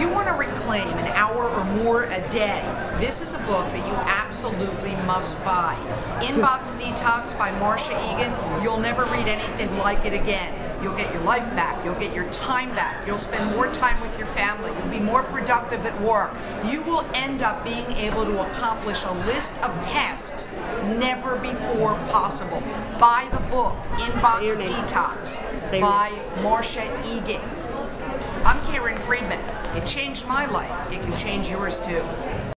you want to reclaim an hour or more a day, this is a book that you absolutely must buy. Inbox Detox by Marsha Egan. You'll never read anything like it again. You'll get your life back. You'll get your time back. You'll spend more time with your family. You'll be more productive at work. You will end up being able to accomplish a list of tasks never before possible. Buy the book, Inbox Detox by Marsha Egan. I'm Karen Friedman. It changed my life. It can change yours too.